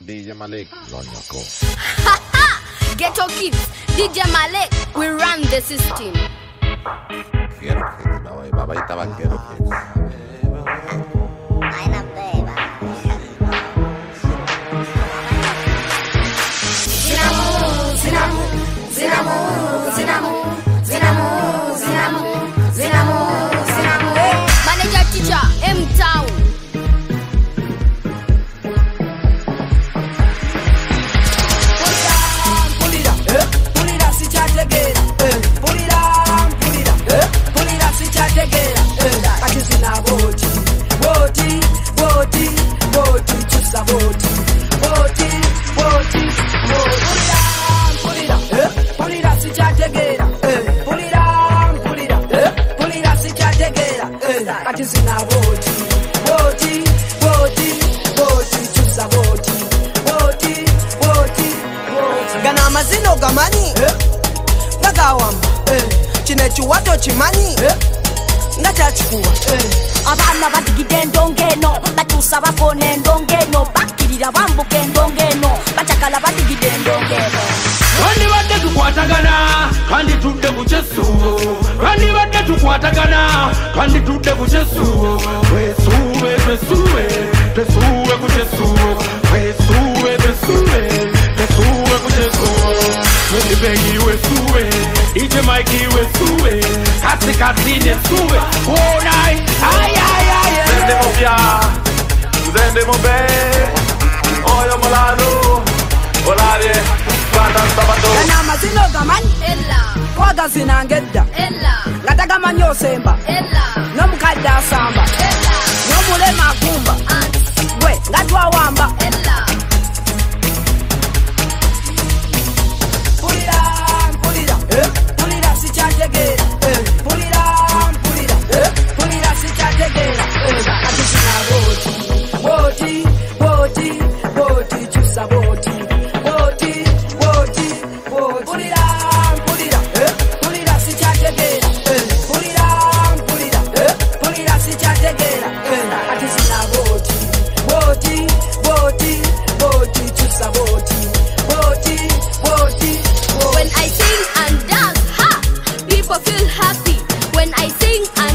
DJ Maleeq, Lonyako. Ghetto kids, DJ Maleeq, we run the system. Quiero kids, baba. Y baba gana amazina ogamanyi nga gawamba kino ekiwato kimanyi nga kyakikuwa abaana badigida endongo eno batuusa bakoona endongo eno bakkirira bambuka endongo eno bacakala badigida endongo eno twandibadde tukwatagana twanditudde ku kyesuubo twandibadde tukwatagana twanditudde ku kyesuubo twesuube twesuube twesuube ku kyesuubo twesuube twesuube twendibegi wesuube ije maiki wesuube katikati nesuube wonai ayayaye Zende mupya, zende mube, oyo mulalo, olabye, kwata sabato. gana amazina ogamanyi Ella, kwagazinanga edda Ella, nga tagamanyi osemba Ella, n'omukadde asamba Ella, n'omulema akumba Aunt, gwe boti, boti, boti, juice a boti, boti, boti, boti. Put it down, put it down, eh? Put it down, sit down again, eh? Put it down, put it down, eh? Put it down, sit down again, eh? I can see now boti, boti, boti, boti, juice a boti, boti, boti. When I sing and dance, ha, people feel happy. When I sing and